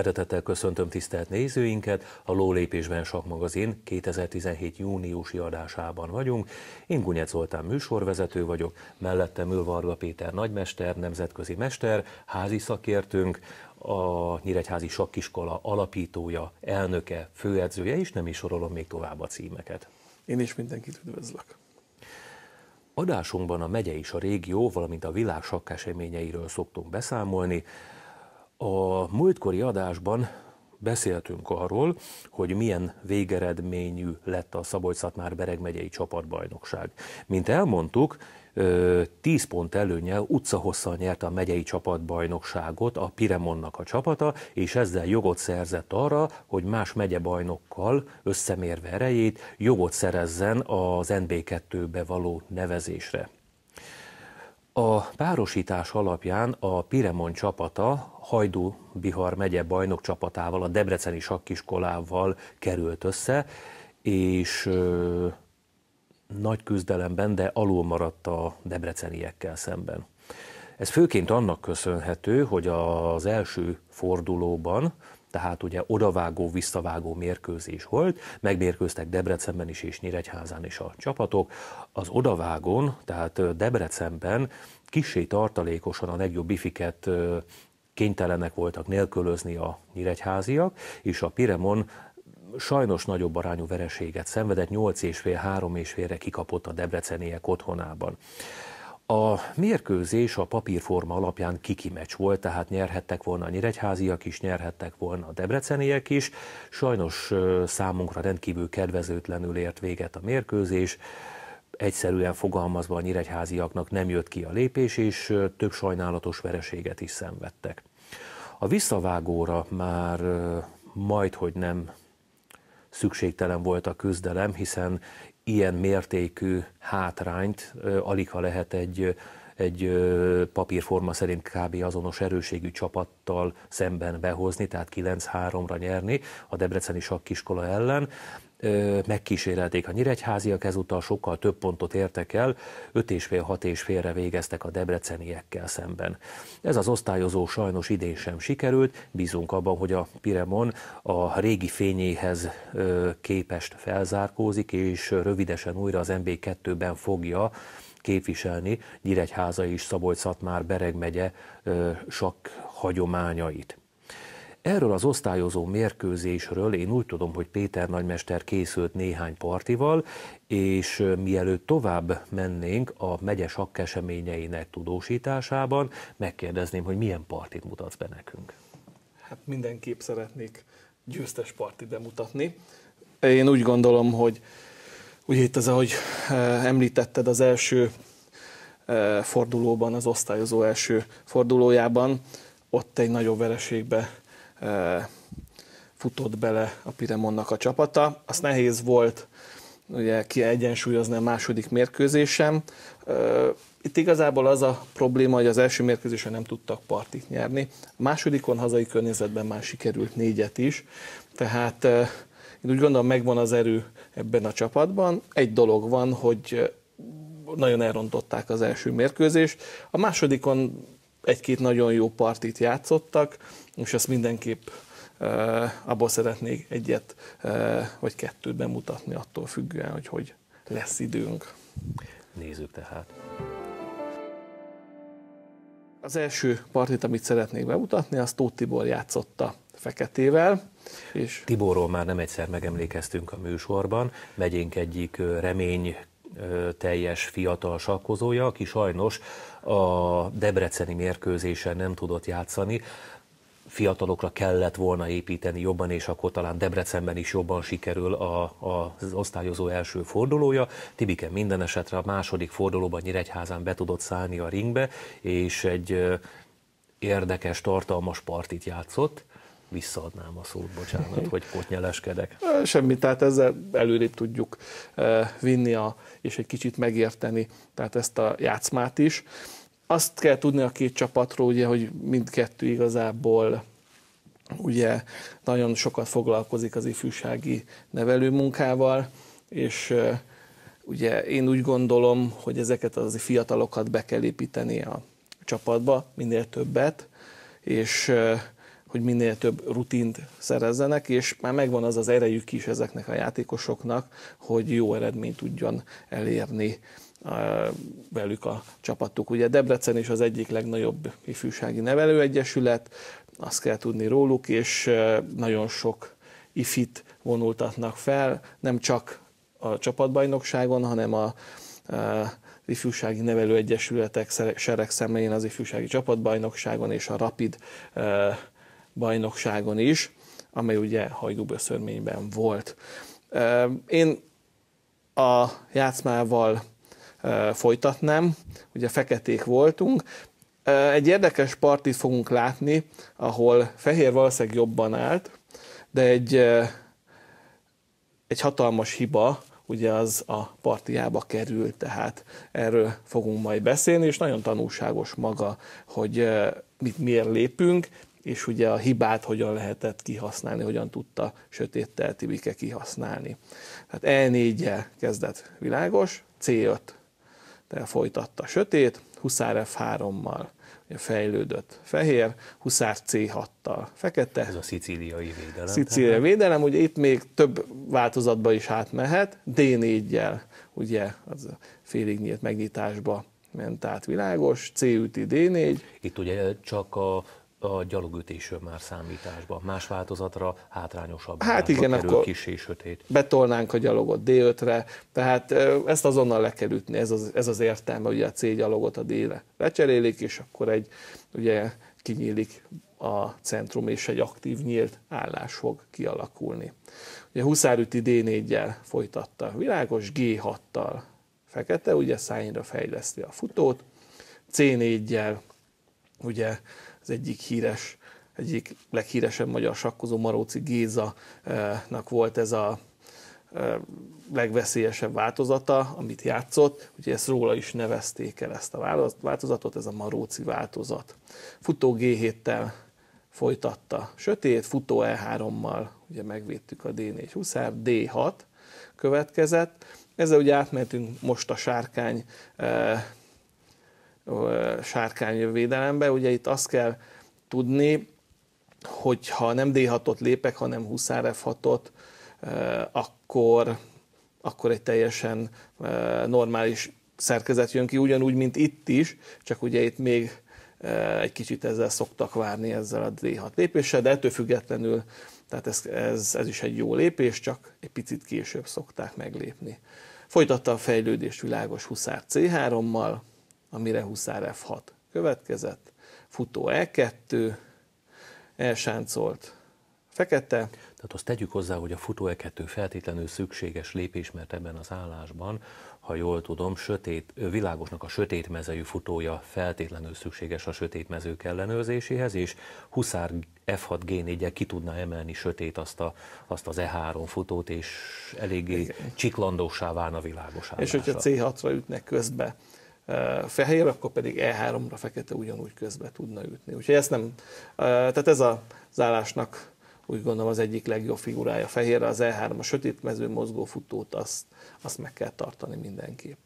Szeretettel köszöntöm tisztelt nézőinket, a Lólépésben Sakmagazin 2017 júniusi adásában vagyunk. Én Gunyec Zoltán műsorvezető vagyok, mellettem ül Varga Péter nagymester, nemzetközi mester, házi szakértőnk, a Nyíregyházi Sakkiskola alapítója, elnöke, főedzője, és nem is sorolom még tovább a címeket. Én is mindenkit üdvözlök. Adásunkban a megye és a régió, valamint a világ sakkeseményeiről szoktunk beszámolni. A múltkori adásban beszéltünk arról, hogy milyen végeredményű lett a Szabolcs-Szatmár Bereg megyei csapatbajnokság. Mint elmondtuk, 10 pont előnyel utcahosszal nyerte a megyei csapatbajnokságot a Piremonnak a csapata, és ezzel jogot szerzett arra, hogy más megyebajnokkal összemérve erejét jogot szerezzen az NB2-be való nevezésre. A párosítás alapján a Piremon csapata Hajdú Bihar megye bajnok csapatával, a Debreceni sakkiskolával került össze, és nagy küzdelemben, de alul maradt a debreceniekkel szemben. Ez főként annak köszönhető, hogy az első fordulóban tehát ugye odavágó, visszavágó mérkőzés volt, megmérkőztek Debrecenben is és Nyíregyházán is a csapatok. Az odavágón, tehát Debrecenben kisé tartalékosan a legjobb bifiket kénytelenek voltak nélkülözni a nyíregyháziak, és a Piremon sajnos nagyobb arányú vereséget szenvedett, 8 és fél, 3 és félre kikapott a debreceniek otthonában. A mérkőzés a papírforma alapján kiki meccs volt, tehát nyerhettek volna a nyíregyháziak is, nyerhettek volna a debreceniek is. Sajnos számunkra rendkívül kedvezőtlenül ért véget a mérkőzés. Egyszerűen fogalmazva a nyíregyháziaknak nem jött ki a lépés, és több sajnálatos vereséget is szenvedtek. A visszavágóra már majd, hogy nem szükségtelen volt a küzdelem, hiszen ilyen mértékű hátrányt alig ha lehet egy, egy papírforma szerint kb. azonos erőségű csapattal szemben behozni, tehát 9-3-ra nyerni a Debreceni sakkiskola ellen megkísérelték a nyíregyháziak, ezúttal sokkal több pontot értek el, 5 és fél, 6 és félre végeztek a debreceniekkel szemben. Ez az osztályozó sajnos idén sem sikerült, bízunk abban, hogy a Piremon a régi fényéhez képest felzárkózik, és rövidesen újra az MB2-ben fogja képviselni Nyíregyháza és Szabolcs-Szatmár Bereg megye sakk hagyományait. Erről az osztályozó mérkőzésről én úgy tudom, hogy Péter nagymester készült néhány partival, és mielőtt tovább mennénk a megye sakkeseményeinek tudósításában, megkérdezném, hogy milyen partit mutatsz be nekünk. Hát mindenképp szeretnék győztes partit bemutatni. Én úgy gondolom, hogy ugye itt az, ahogy említetted, az első fordulóban, az osztályozó első fordulójában, ott egy nagyobb vereségbe futott bele a Piremonnak a csapata. Az nehéz volt ugye egyensúlyozni a második mérkőzésem. Itt igazából az a probléma, hogy az első mérkőzésen nem tudtak partit nyerni. A másodikon hazai környezetben már sikerült négyet is, tehát én úgy gondolom megvan az erő ebben a csapatban. Egy dolog van, hogy nagyon elrontották az első mérkőzést. A másodikon egy-két nagyon jó partit játszottak, és ezt mindenképp uh, abból szeretnék egyet uh, vagy kettőt bemutatni, attól függően, hogy hogy lesz időnk. Nézzük tehát. Az első partit, amit szeretnék bemutatni, az Tóth Tibor játszotta Feketével. És Tiborról már nem egyszer megemlékeztünk a műsorban, megyénk egyik remény teljes fiatal sakkozója, aki sajnos a debreceni mérkőzésen nem tudott játszani, fiatalokra kellett volna építeni jobban, és akkor talán Debrecenben is jobban sikerül a, a, az osztályozó első fordulója. Tibike minden esetre a második fordulóban Nyíregyházán be tudott szállni a ringbe, és egy érdekes, tartalmas partit játszott visszaadnám a szót, bocsánat, hogy ott nyeleskedek. Semmi, tehát ezzel előrébb tudjuk vinni a, és egy kicsit megérteni tehát ezt a játszmát is. Azt kell tudni a két csapatról, ugye, hogy mindkettő igazából ugye nagyon sokat foglalkozik az ifjúsági nevelőmunkával, és ugye én úgy gondolom, hogy ezeket az fiatalokat be kell építeni a csapatba, minél többet, és hogy minél több rutint szerezzenek, és már megvan az az erejük is ezeknek a játékosoknak, hogy jó eredményt tudjon elérni velük a csapatuk. Ugye Debrecen is az egyik legnagyobb ifjúsági nevelőegyesület, azt kell tudni róluk, és nagyon sok ifit vonultatnak fel, nem csak a csapatbajnokságon, hanem a, a ifjúsági nevelőegyesületek sereg személyén az ifjúsági csapatbajnokságon és a Rapid bajnokságon is, amely ugye hajdúböszörményben volt. Én a játszmával folytatnám, ugye feketék voltunk, egy érdekes partit fogunk látni, ahol Fehér valószínűleg jobban állt, de egy, egy hatalmas hiba, ugye az a partiába került, tehát erről fogunk majd beszélni, és nagyon tanulságos maga, hogy mit miért lépünk, és ugye a hibát hogyan lehetett kihasználni, hogyan tudta sötét teltibike kihasználni. Tehát E4-jel kezdett világos, C5 tel folytatta sötét, Huszár F3-mal fejlődött fehér, Huszár C6-tal fekete. Ez a szicíliai védelem. Szicíliai védelem, ugye itt még több változatba is átmehet, D4-jel, ugye az félig nyílt megnyitásba ment át világos, C üti D4. Itt ugye csak a a gyalogütésről már számításba. Más változatra hátrányosabb. Hát igen, akkor kis és sötét. betolnánk a gyalogot D5-re, tehát ezt azonnal le kell ütni, ez az, ez az értelme, ugye a C gyalogot a D-re lecserélik, és akkor egy, ugye kinyílik a centrum, és egy aktív nyílt állás fog kialakulni. Ugye Huszárüti D4-jel folytatta világos, G6-tal fekete, ugye szájra fejleszti a futót, C4-jel ugye az egyik híres, egyik leghíresebb magyar sakkozó Maróci Géza-nak volt ez a legveszélyesebb változata, amit játszott, ugye ezt róla is nevezték el ezt a változatot, ez a Maróci változat. Futó G7-tel folytatta sötét, futó E3-mal ugye megvédtük a D4 huszár, D6 következett, ezzel ugye átmentünk most a sárkány sárkányvédelembe. Ugye itt azt kell tudni, hogy ha nem D6-ot lépek, hanem huszár F6-ot, akkor, akkor egy teljesen normális szerkezet jön ki, ugyanúgy, mint itt is, csak ugye itt még egy kicsit ezzel szoktak várni ezzel a D6 lépéssel, de ettől függetlenül, tehát ez, ez, ez is egy jó lépés, csak egy picit később szokták meglépni. Folytatta a fejlődés világos huszár C3-mal, amire Huszár F6 következett, futó E2, elsáncolt fekete. Tehát azt tegyük hozzá, hogy a futó E2 feltétlenül szükséges lépés, mert ebben az állásban, ha jól tudom, sötét, világosnak a sötét mezejű futója feltétlenül szükséges a sötét mezők ellenőrzéséhez, és Huszár F6 G4-el ki tudná emelni sötét azt, a, azt az E3 futót, és eléggé Igen. csiklandósá válna világos állásra. És hogyha C6-ra ütnek közbe, fehér, akkor pedig E3-ra fekete ugyanúgy közbe tudna ütni. Úgyhogy ezt nem, tehát ez az állásnak úgy gondolom az egyik legjobb figurája fehérre, az E3 a sötét mező mozgó futót, azt, azt meg kell tartani mindenképp.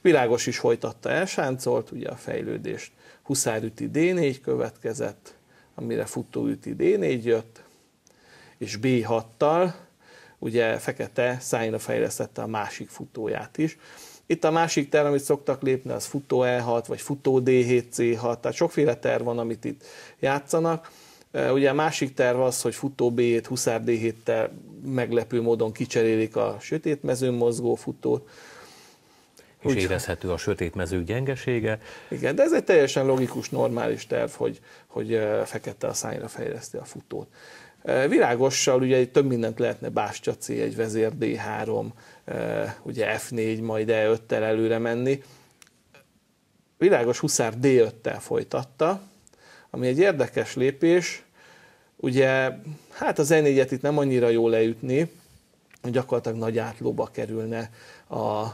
Világos is folytatta elsáncolt, ugye a fejlődést. Huszár üti D4 következett, amire futó üti D4 jött, és B6-tal, ugye fekete szájra fejlesztette a másik futóját is. Itt a másik terv, amit szoktak lépni, az futó E6, vagy futó D7, C6, tehát sokféle terv van, amit itt játszanak. Ugye a másik terv az, hogy futó B7, huszár D7-tel meglepő módon kicserélik a sötét mezőn mozgó futót. És Úgy, érezhető a sötét mező gyengesége. Igen, de ez egy teljesen logikus, normális terv, hogy, hogy fekete a szányra fejleszti a futót. Virágossal ugye több mindent lehetne Bástya C, egy vezér D3, ugye F4, majd E5-tel előre menni. Világos Huszár D5-tel folytatta, ami egy érdekes lépés, ugye hát az E4-et itt nem annyira jó leütni, gyakorlatilag nagy átlóba kerülne a,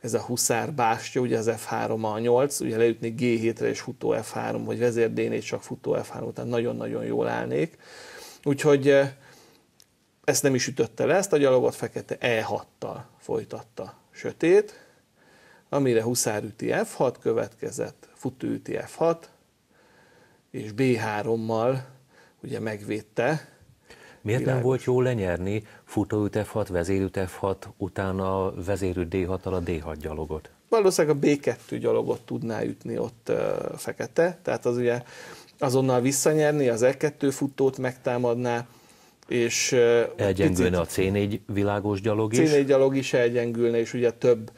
ez a huszár bástya, ugye az F3 a 8, ugye leütni G7-re és futó F3, vagy vezér D4 csak futó F3 után nagyon-nagyon jól állnék. Úgyhogy ezt nem is ütötte le, ezt a gyalogot fekete E6-tal folytatta sötét, amire huszár üti F6 következett, futó üti F6, és B3-mal ugye megvédte. Miért Világos. nem volt jó lenyerni futóüt F6, vezérüt F6, utána vezérüt D6-tal a D6 gyalogot? Valószínűleg a B2 gyalogot tudná ütni ott uh, fekete, tehát az ugye azonnal visszanyerni, az E2 futót megtámadná, és elgyengülne picit, a C4 világos gyalog is. C4 gyalog is elgyengülne, és ugye több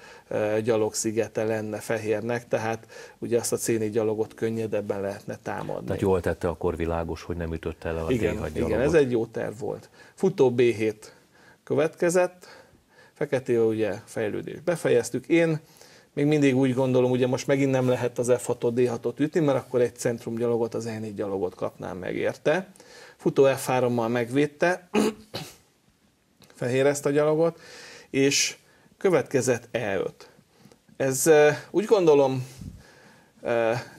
gyalogszigete lenne fehérnek, tehát ugye azt a C4 gyalogot könnyedebben lehetne támadni. Tehát jól tette akkor világos, hogy nem ütötte el a igen, D6 gyalogot. Igen, ez egy jó terv volt. Futó B7 következett, feketével ugye fejlődés befejeztük. Én még mindig úgy gondolom, ugye most megint nem lehet az F6-ot, D6-ot ütni, mert akkor egy centrum gyalogot, az E4 gyalogot kapnám meg érte. Futó F3-mal megvédte, fehér ezt a gyalogot, és következett E5. Ez úgy gondolom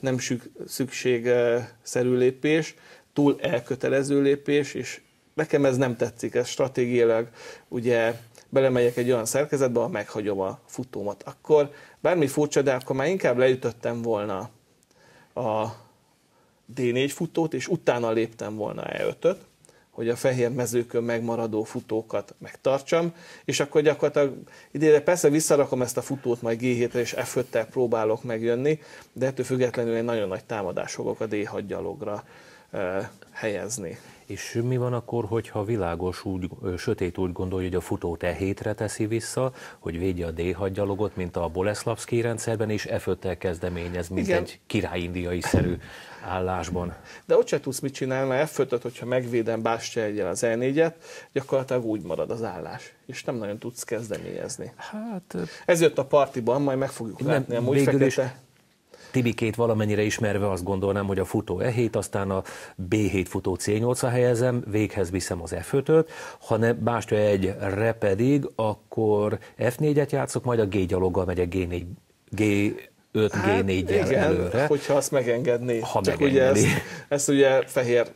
nem szükségszerű lépés, túl elkötelező lépés, és nekem ez nem tetszik, ez stratégiailag ugye belemegyek egy olyan szerkezetbe, ahol meghagyom a futómat. Akkor bármi furcsa, de akkor már inkább leütöttem volna a D4 futót, és utána léptem volna E5-öt, hogy a fehér mezőkön megmaradó futókat megtartsam, és akkor gyakorlatilag idére persze visszarakom ezt a futót majd G7-re, és F5-tel próbálok megjönni, de ettől függetlenül egy nagyon nagy támadás fogok a D6 gyalogra e, helyezni. És mi van akkor, hogyha világos úgy, sötét úgy gondolja, hogy a futót e hétre teszi vissza, hogy védje a D6 gyalogot, mint a Boleslavski rendszerben, és F5-tel kezdeményez, mint Igen. egy királyindiai-szerű állásban. De ott se tudsz mit csinálni, mert f hogyha megvédem Bástya az E4-et, gyakorlatilag úgy marad az állás, és nem nagyon tudsz kezdeményezni. Hát... Ez jött a partiban, majd meg fogjuk nem, látni. Végül fekete... is Tibikét valamennyire ismerve azt gondolnám, hogy a futó E7, aztán a B7 futó C8-ra helyezem, véghez viszem az F5-öt, ha ne Bástya egyre pedig, akkor F4-et játszok, majd a G gyaloggal megyek G4, G 5 hát, G4 igen, előre. hogyha azt megengedné. Ha Csak ugye ezt, ezt ugye Fehér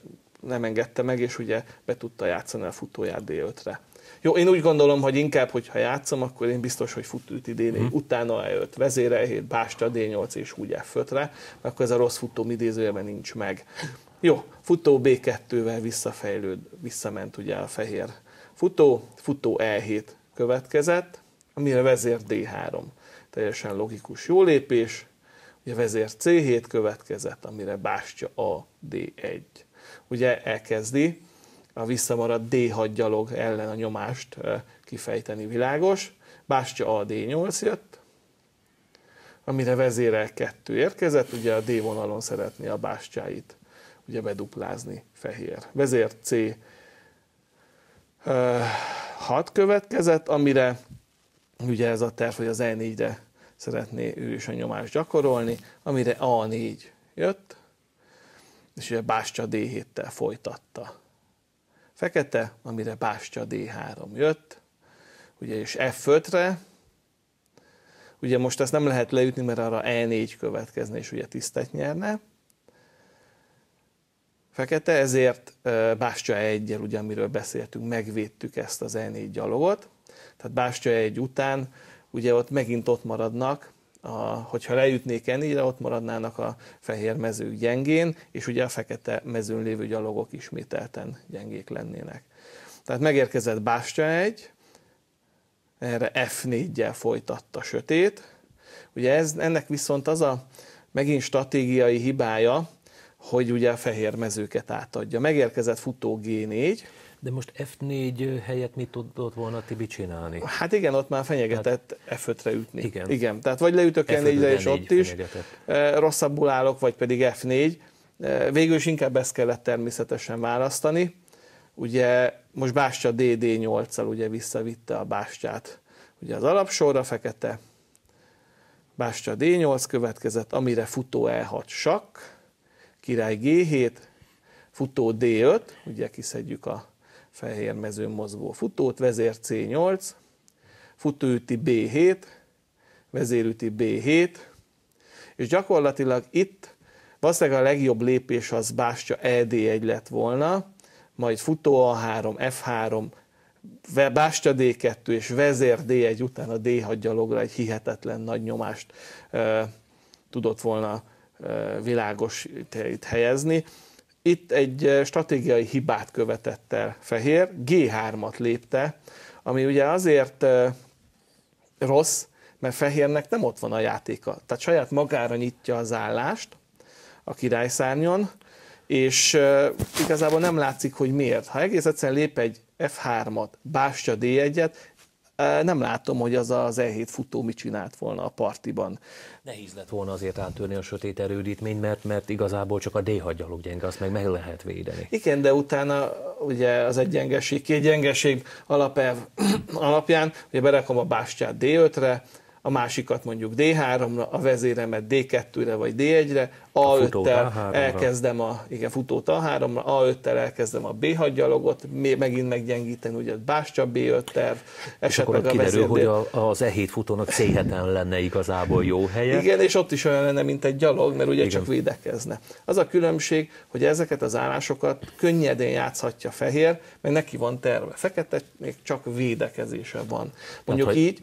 nem engedte meg, és ugye be tudta játszani a futóját D5-re. Jó, én úgy gondolom, hogy inkább, hogyha játszom, akkor én biztos, hogy fut üti D4, mm. utána E5, vezére E7, básta D8 és úgy F5-re, mert akkor ez a rossz futó idézőjelben nincs meg. Jó, futó B2-vel visszafejlőd, visszament ugye a fehér futó, futó E7 következett, amire vezér D3. Teljesen logikus jó lépés. Ugye vezér C7 következett, amire bástya a D1. Ugye elkezdi a visszamaradt D6 gyalog ellen a nyomást kifejteni világos. Bástya A D8 jött, amire vezérel 2 érkezett, ugye a D vonalon szeretné a bástyáit ugye beduplázni fehér. Vezér C 6 következett, amire ugye ez a terv, hogy az E4-re szeretné ő is a nyomást gyakorolni, amire A4 jött, és ugye Bástya D7-tel folytatta fekete, amire Bástya D3 jött, ugye és F5-re, ugye most ezt nem lehet leütni, mert arra E4 következne, és ugye tisztet nyerne. Fekete, ezért Bástya 1 ugye amiről beszéltünk, megvédtük ezt az E4 gyalogot. Tehát Bástya 1 után ugye ott megint ott maradnak a, hogyha leütnék ennyire, ott maradnának a fehér mezők gyengén, és ugye a fekete mezőn lévő gyalogok ismételten gyengék lennének. Tehát megérkezett Bástya egy, erre F4-jel folytatta sötét. Ugye ez, ennek viszont az a megint stratégiai hibája, hogy ugye a fehér mezőket átadja. Megérkezett futó G4, de most F4 helyett mit tudott volna Tibi csinálni? Hát igen, ott már fenyegetett hát, F5-re ütni. Igen. igen. Tehát vagy leütök N4-re, és ott is eh, rosszabbul állok, vagy pedig F4. Eh, végül is inkább ezt kellett természetesen választani. Ugye most Bástya DD8-al ugye visszavitte a Bástyát ugye az alapsorra fekete, Bástya D8 következett, amire futó E6 sakk, király G7, futó D5, ugye kiszedjük a fehér mezőn mozgó futót, vezér C8, futóüti B7, vezérüti B7, és gyakorlatilag itt valószínűleg a legjobb lépés az Bástya ED1 lett volna, majd futó A3, F3, Bástya D2 és vezér D1 után a D6 gyalogra egy hihetetlen nagy nyomást e, tudott volna e, világos helyezni itt egy stratégiai hibát követett el Fehér, G3-at lépte, ami ugye azért rossz, mert Fehérnek nem ott van a játéka. Tehát saját magára nyitja az állást a királyszárnyon, és igazából nem látszik, hogy miért. Ha egész egyszerűen lép egy F3-at, bástya D1-et, nem látom, hogy az az E7 futó mit csinált volna a partiban. Nehéz lett volna azért áttörni a sötét erődítményt, mert, mert igazából csak a D6 gyalog gyenge, azt meg meg lehet védeni. Igen, de utána ugye az egy gyengeség, két gyengeség alapelv alapján, ugye berakom a bástyát D5-re, a másikat mondjuk D3-ra, a vezéremet D2-re vagy D1-re, A5-tel elkezdem a, igen, futót A3-ra, A5-tel elkezdem a B6 gyalogot, megint meggyengíteni ugye Bástya B5 terv, esetleg és akkor a kiderül, hogy a, az E7 futónak c lenne igazából jó helye. Igen, és ott is olyan lenne, mint egy gyalog, mert ugye igen. csak védekezne. Az a különbség, hogy ezeket az állásokat könnyedén játszhatja fehér, mert neki van terve. Fekete még csak védekezése van. Mondjuk hát, így,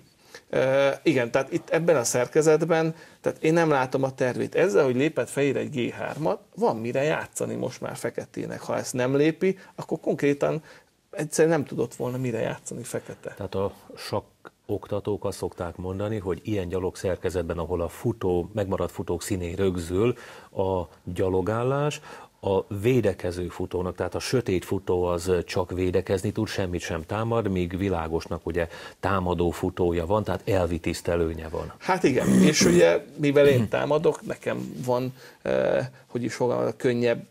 igen, tehát itt ebben a szerkezetben, tehát én nem látom a tervét. Ezzel, hogy lépett fejére egy G3-at, van mire játszani most már feketének. Ha ezt nem lépi, akkor konkrétan egyszerűen nem tudott volna mire játszani fekete. Tehát a sok oktatók azt szokták mondani, hogy ilyen gyalog szerkezetben, ahol a futó, megmaradt futók színén rögzül a gyalogállás, a védekező futónak, tehát a sötét futó az csak védekezni tud, semmit sem támad, míg világosnak ugye támadó futója van, tehát elvi tisztelőnye van. Hát igen, és ugye mivel én támadok, nekem van, eh, hogy is fogom, könnyebb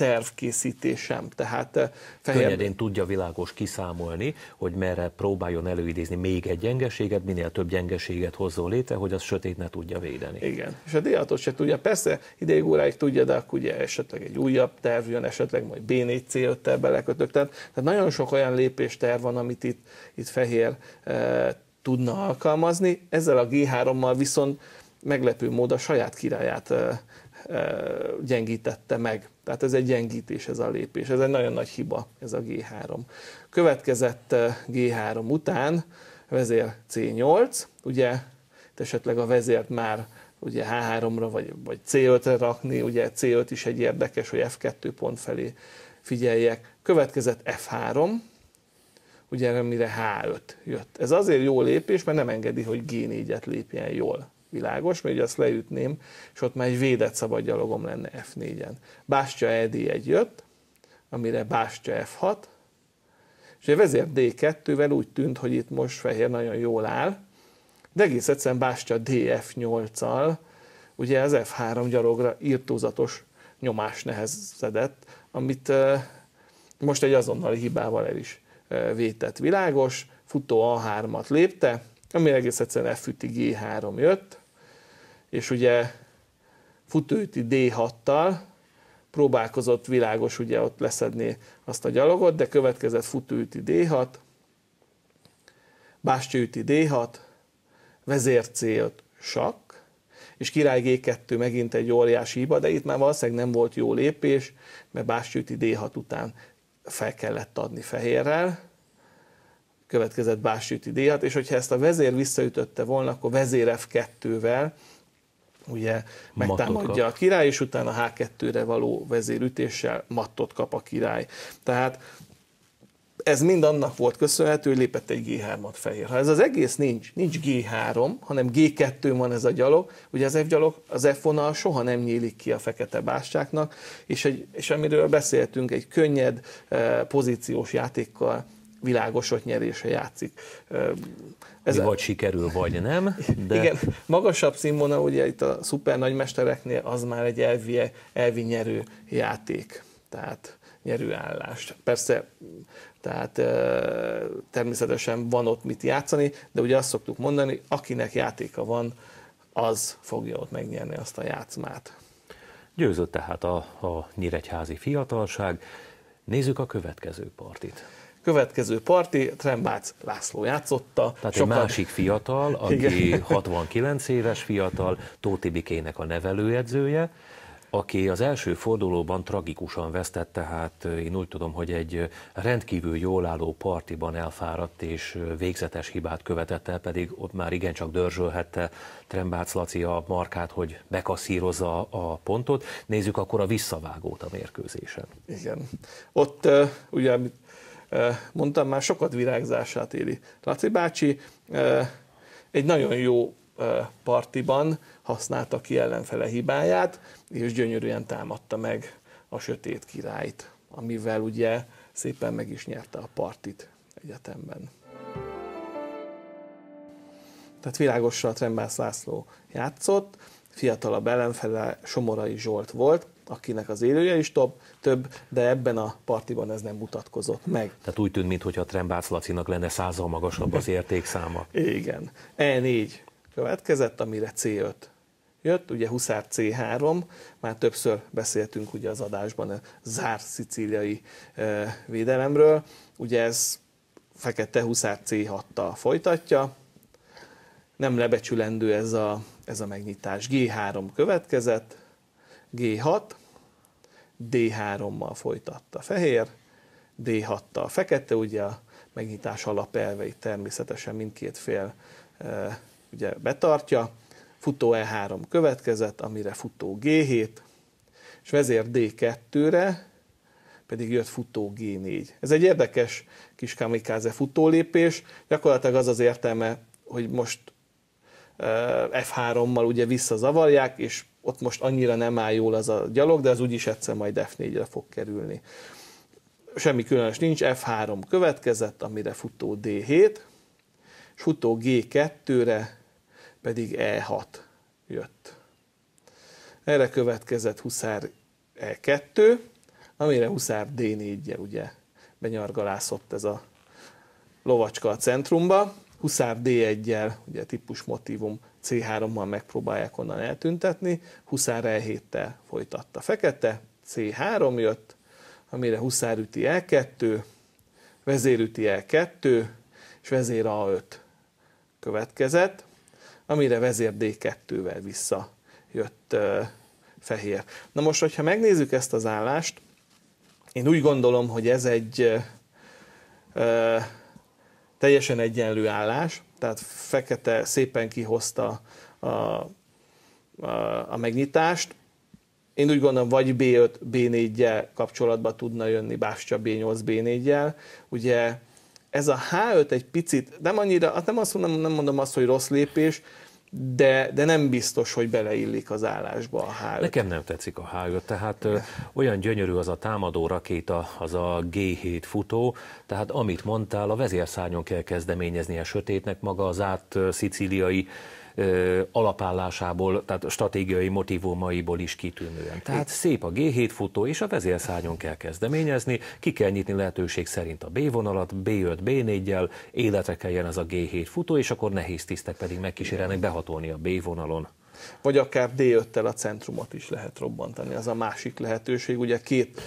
tervkészítésem. Tehát eh, fehér... Könnyedén tudja világos kiszámolni, hogy merre próbáljon előidézni még egy gyengeséget, minél több gyengeséget hozzon létre, hogy az sötét ne tudja védeni. Igen, és a d se tudja. Persze ideig óráig tudja, de akkor ugye esetleg egy újabb terv jön, esetleg majd B4 C5-tel belekötök. Tehát, tehát nagyon sok olyan lépésterv van, amit itt, itt fehér e, tudna alkalmazni. Ezzel a G3-mal viszont meglepő mód a saját királyát e, gyengítette meg. Tehát ez egy gyengítés, ez a lépés. Ez egy nagyon nagy hiba, ez a G3. Következett G3 után vezér C8, ugye esetleg a vezért már ugye H3-ra vagy, vagy C5-re rakni, ugye C5 is egy érdekes, hogy F2 pont felé figyeljek. Következett F3, ugye mire H5 jött. Ez azért jó lépés, mert nem engedi, hogy G4-et lépjen jól világos, mert ugye azt leütném, és ott már egy védett szabad lenne F4-en. Bástya ED1 jött, amire Bástya F6, és a vezér D2-vel úgy tűnt, hogy itt most fehér nagyon jól áll, de egész egyszerűen Bástya DF8-al, ugye az F3 gyalogra írtózatos nyomás nehezedett, amit most egy azonnali hibával el is vétett. Világos, futó A3-at lépte, ami egész egyszerűen f G3 jött, és ugye futóüti D6-tal próbálkozott világos ugye ott leszedni azt a gyalogot, de következett futóüti D6, bástyőüti D6, vezér C5 sakk, és király G2 megint egy óriási hiba, de itt már valószínűleg nem volt jó lépés, mert bástyőti D6 után fel kellett adni fehérrel, következett bástyőti D6, és hogyha ezt a vezér visszaütötte volna, akkor vezér F2-vel ugye megtámadja a király, és utána H2-re való vezérütéssel mattot kap a király. Tehát ez mind annak volt köszönhető, hogy lépett egy G3-at fehér. Ha ez az egész nincs, nincs G3, hanem G2 van ez a gyalog, ugye az F gyalog, az F vonal soha nem nyílik ki a fekete bástyáknak, és, egy, és amiről beszéltünk, egy könnyed eh, pozíciós játékkal világosot nyerése játszik. Ez vagy sikerül, vagy nem. De... Igen, magasabb színvonal, ugye itt a szuper nagymestereknél az már egy elvi, elvi nyerő játék, tehát nyerő állás. Persze, tehát természetesen van ott mit játszani, de ugye azt szoktuk mondani, akinek játéka van, az fogja ott megnyerni azt a játszmát. Győzött tehát a, a nyíregyházi fiatalság. Nézzük a következő partit. Következő parti, Trembác László játszotta. Tehát sokan... egy másik fiatal, aki Igen. 69 éves fiatal, Tóti Bikének a nevelőedzője. aki az első fordulóban tragikusan vesztett, tehát én úgy tudom, hogy egy rendkívül jól álló partiban elfáradt és végzetes hibát követett el, pedig ott már igencsak dörzsölhette Trembác Laci a markát, hogy bekasszírozza a pontot. Nézzük akkor a visszavágót a mérkőzésen. Igen. Ott uh, ugye, mondtam, már sokat virágzását éli Laci bácsi. Egy nagyon jó partiban használta ki ellenfele hibáját, és gyönyörűen támadta meg a sötét királyt, amivel ugye szépen meg is nyerte a partit egyetemben. Tehát világosra Trembász László játszott, fiatalabb ellenfele Somorai Zsolt volt, akinek az élője is több, több, de ebben a partiban ez nem mutatkozott meg. Tehát úgy tűnt, mintha Trembász Lacinak lenne százal magasabb az értékszáma. Igen. E4 következett, amire C5 jött, ugye Huszár C3, már többször beszéltünk ugye az adásban a zárt szicíliai védelemről, ugye ez fekete Huszár C6-tal folytatja, nem lebecsülendő ez a, ez a megnyitás. G3 következett, G6, D3-mal folytatta fehér, D6-tal fekete, ugye a megnyitás alapelveit természetesen mindkét fél e, ugye betartja, futó E3 következett, amire futó G7, és vezér D2-re pedig jött futó G4. Ez egy érdekes kis kamikáze futólépés, gyakorlatilag az az értelme, hogy most F3-mal ugye visszazavarják, és ott most annyira nem áll jól az a gyalog, de az úgyis egyszer majd F4-re fog kerülni. Semmi különös nincs, F3 következett, amire futó D7, és futó G2-re pedig E6 jött. Erre következett Huszár E2, amire Huszár D4-je ugye benyargalászott ez a lovacska a centrumba, Huszár D1-jel, ugye típus motivum C3-mal megpróbálják onnan eltüntetni, Huszár E7-tel folytatta fekete, C3 jött, amire Huszár üti E2, vezér üti E2, és vezér A5 következett, amire vezér D2-vel vissza jött fehér. Na most, hogyha megnézzük ezt az állást, én úgy gondolom, hogy ez egy uh, teljesen egyenlő állás, tehát fekete szépen kihozta a, a, a megnyitást. Én úgy gondolom, vagy B5, B4-jel kapcsolatba tudna jönni Bástya B8, B4-jel. Ugye ez a H5 egy picit, nem annyira, nem azt mondom, nem mondom azt, hogy rossz lépés, de, de nem biztos, hogy beleillik az állásba a H5. Nekem nem tetszik a H5, tehát ö, olyan gyönyörű az a támadó rakéta, az a G7 futó, tehát amit mondtál, a vezérszárnyon kell kezdeményezni a sötétnek, maga az át szicíliai alapállásából, tehát stratégiai motivumaiból is kitűnően. Tehát szép a G7 futó, és a vezérszárnyon kell kezdeményezni, ki kell nyitni lehetőség szerint a B vonalat, B5, B4-jel, életre kelljen ez a G7 futó, és akkor nehéz tisztek pedig megkísérelnek behatolni a B vonalon vagy akár D5-tel a centrumot is lehet robbantani, az a másik lehetőség. Ugye két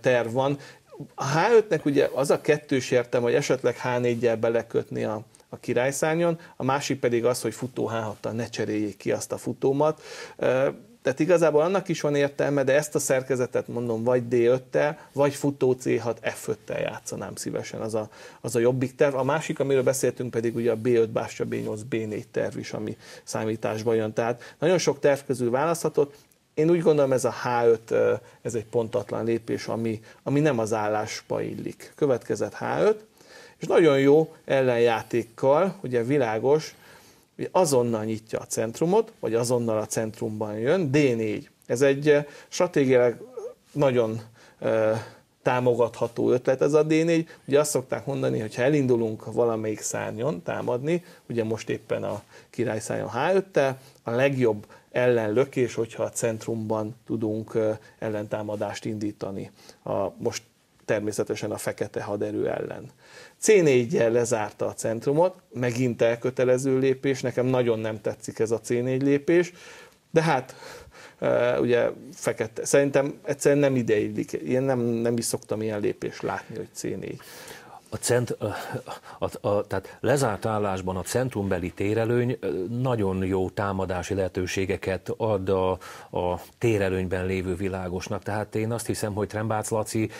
terv van. A H5-nek ugye az a kettős értem, hogy esetleg H4-jel belekötni a, a királyszárnyon, a másik pedig az, hogy futó h ne cseréljék ki azt a futómat. Tehát igazából annak is van értelme, de ezt a szerkezetet mondom vagy D5-tel, vagy futó C6 F5-tel játszanám szívesen, az a, az a jobbik terv. A másik, amiről beszéltünk pedig ugye a B5, Bástya, B8, B4 terv is, ami számításba jön. Tehát nagyon sok terv közül választhatott, én úgy gondolom ez a H5, ez egy pontatlan lépés, ami, ami nem az állásba illik. Következett H5, és nagyon jó ellenjátékkal, ugye világos, hogy azonnal nyitja a centrumot, vagy azonnal a centrumban jön, D4. Ez egy eh, stratégiailag nagyon uh, támogatható ötlet ez a D4. Ugye azt szokták mondani, hogy ha elindulunk valamelyik szárnyon támadni, ugye most éppen a királyszárnyon H5-tel, a legjobb ellenlökés, hogyha a centrumban tudunk uh, ellentámadást indítani. A, most természetesen a fekete haderő ellen. C4-jel lezárta a centrumot, megint elkötelező lépés, nekem nagyon nem tetszik ez a C4 lépés, de hát ugye fekete, szerintem egyszerűen nem ideillik, én nem, nem is szoktam ilyen lépést látni, hogy C4. A, cent, a, a, a, tehát lezárt állásban a centrumbeli térelőny nagyon jó támadási lehetőségeket ad a, a térelőnyben lévő világosnak. Tehát én azt hiszem, hogy Trembác Laci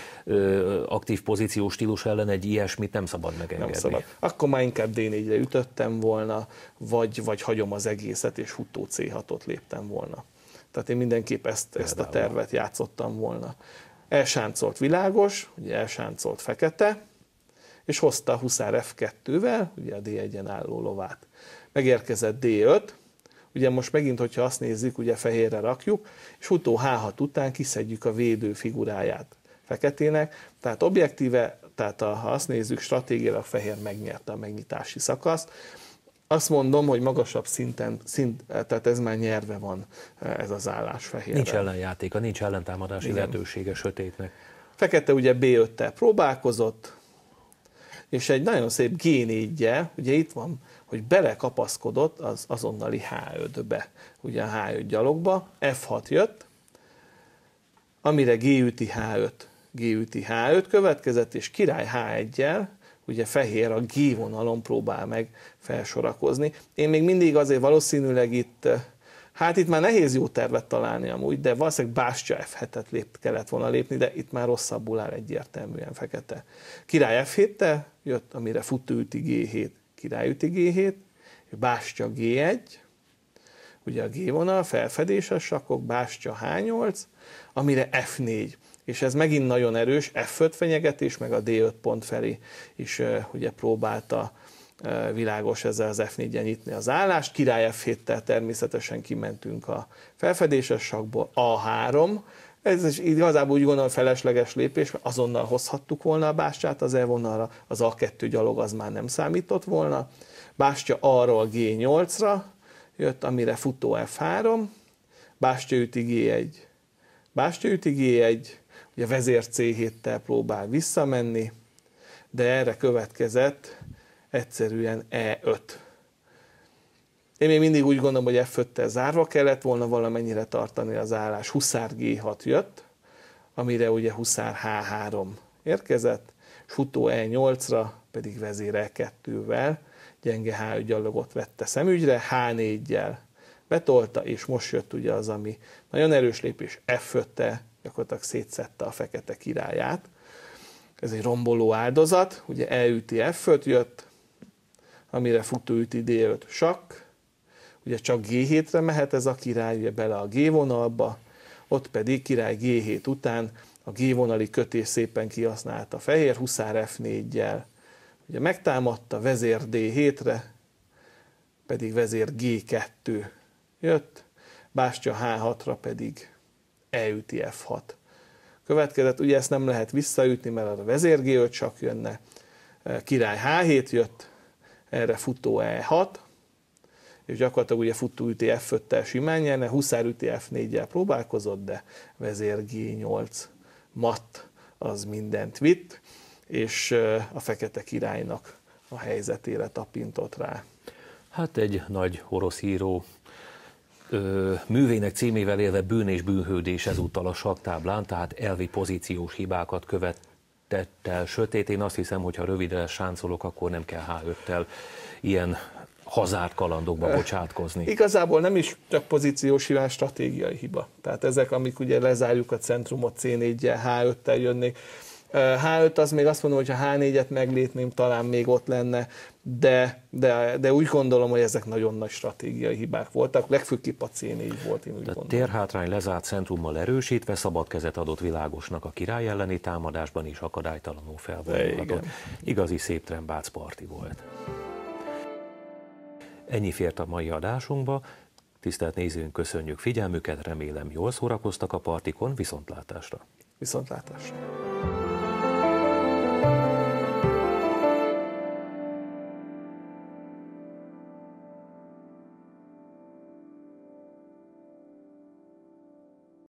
aktív pozíciós stílus ellen egy ilyesmit nem szabad megengedni. Nem szabad. Akkor már inkább D4-re ütöttem volna, vagy, vagy hagyom az egészet, és futó C6-ot léptem volna. Tehát én mindenképp ezt, ezt a tervet játszottam volna. Elsáncolt világos, ugye elsáncolt fekete, és hozta a huszár F2-vel, ugye a D1-en álló lovát. Megérkezett D5, ugye most megint, hogyha azt nézzük, ugye fehérre rakjuk, és utó H6 után kiszedjük a védő figuráját feketének, tehát objektíve, tehát ha azt nézzük, stratégiailag fehér megnyerte a megnyitási szakaszt, azt mondom, hogy magasabb szinten, szint, tehát ez már nyerve van ez az állás fehér. Nincs ellenjátéka, nincs ellentámadási Igen. lehetősége sötétnek. Fekete ugye B5-tel próbálkozott, és egy nagyon szép G4-je, ugye itt van, hogy belekapaszkodott az azonnali H5-be, ugye a H5 gyalogba, F6 jött, amire G üti H5, G üti H5 következett, és király H1-jel, ugye fehér a G vonalon próbál meg felsorakozni. Én még mindig azért valószínűleg itt, hát itt már nehéz jó tervet találni amúgy, de valószínűleg Bástya F7-et lép, kellett volna lépni, de itt már rosszabbul áll egyértelműen fekete. Király f 7 jött, amire futó üti G7, király üti G7, Bástya G1, ugye a G vonal, felfedéses sakok, Bástya H8, amire F4 és ez megint nagyon erős, F5 fenyegetés, meg a D5 pont felé is ugye próbálta világos ezzel az F4-en nyitni az állást. Király F7-tel természetesen kimentünk a felfedéses sakból. A3, ez is igazából úgy gondolom felesleges lépés, mert azonnal hozhattuk volna a bástyát az E vonalra, az A2 gyalog az már nem számított volna. Bástya arról G8-ra jött, amire futó F3, bástya üti G1, bástya üti G1, ugye vezér C7-tel próbál visszamenni, de erre következett egyszerűen E5. Én még mindig úgy gondolom, hogy F5-tel zárva kellett volna valamennyire tartani az állás. Huszár G6 jött, amire ugye Huszár H3 érkezett, és futó E8-ra pedig vezér E2-vel gyenge H5 gyalogot vette szemügyre, H4-jel betolta, és most jött ugye az, ami nagyon erős lépés, F5-tel gyakorlatilag szétszette a fekete királyát. Ez egy romboló áldozat, ugye elüti F5 jött, amire futó üti D5 sakk, ugye csak G7-re mehet ez a király, ugye bele a G vonalba, ott pedig király G7 után a G vonali kötés szépen kihasználta fehér, huszár F4-jel, ugye megtámadta, vezér D7-re, pedig vezér G2 jött, bástya H6-ra pedig elüti F6. Következett, ugye ezt nem lehet visszaütni, mert a vezér G5 csak jönne, király H7 jött, erre futó E6, és gyakorlatilag ugye futó üti F5-tel simán nyerne, Huszár üti F4-jel próbálkozott, de vezér G8 mat az mindent vitt, és a fekete királynak a helyzetére tapintott rá. Hát egy nagy orosz író ö, művének címével élve bűn és bűnhődés ezúttal a saktáblán, tehát elvi pozíciós hibákat követ H5-tel sötét. Én azt hiszem, hogy ha rövidre sáncolok, akkor nem kell H5-tel ilyen hazárt kalandokba eh, bocsátkozni. Igazából nem is csak pozíciós hibás, stratégiai hiba. Tehát ezek, amik ugye lezárjuk a centrumot C4-jel, H5-tel jönnék, H5 az még azt mondom, hogy ha H4-et meglépném, talán még ott lenne, de, de, de úgy gondolom, hogy ezek nagyon nagy stratégiai hibák voltak, legfőképp a C4 volt, én úgy de gondolom. Térhátrány lezárt centrummal erősítve, szabad kezet adott világosnak a király elleni támadásban is akadálytalanul felvonulhatott. Igazi szép trembác parti volt. Ennyi fért a mai adásunkba. Tisztelt nézőink, köszönjük figyelmüket, remélem jól szórakoztak a partikon, viszontlátásra! Viszontlátásra!